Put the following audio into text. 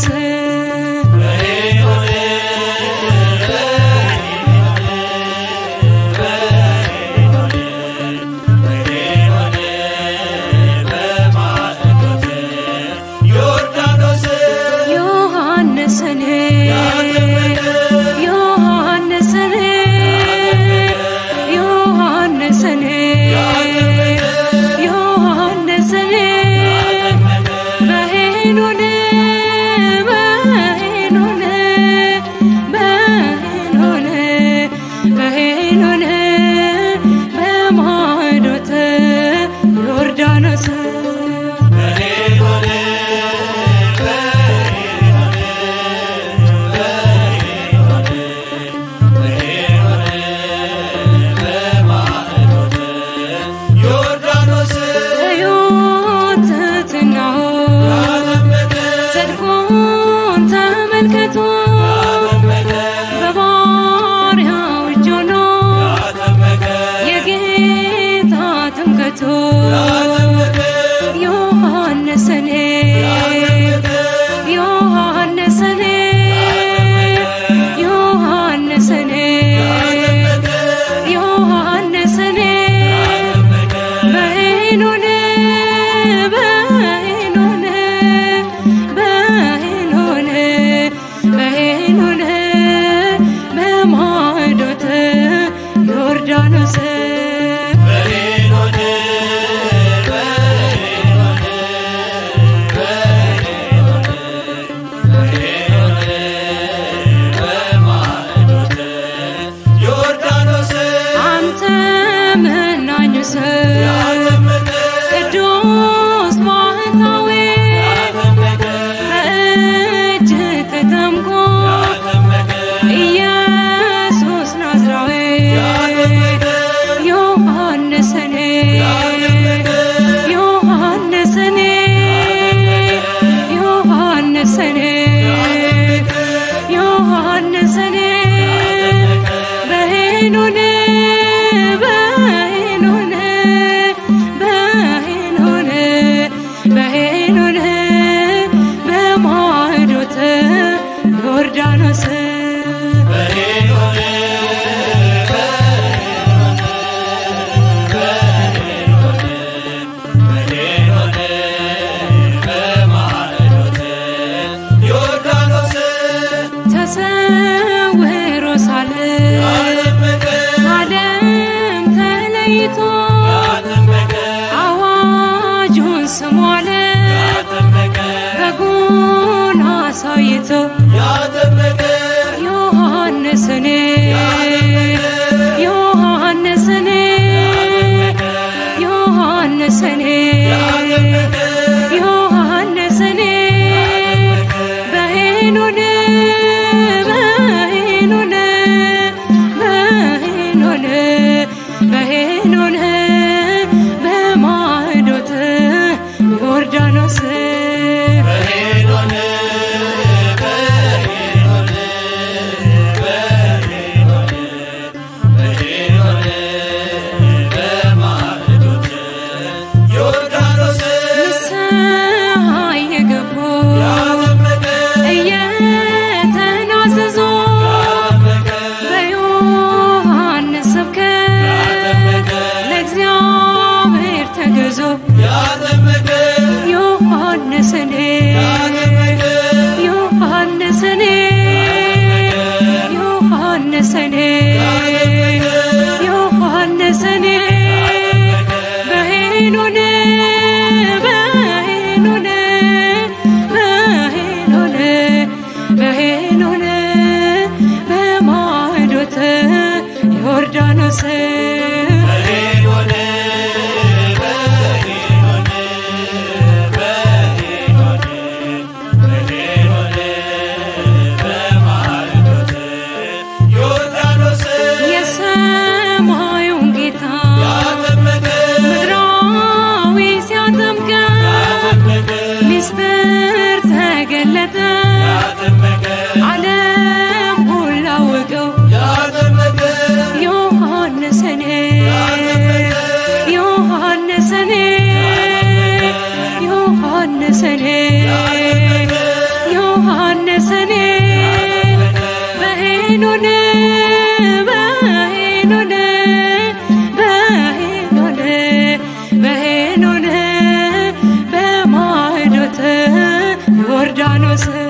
Say. ጉዞ ያጠመቀ ዮሐንስ እኔ ዮሐንስ እኔ ዮሐንስ እኔ ዮሐንስ እኔ በሄኖን በሄኖን was him.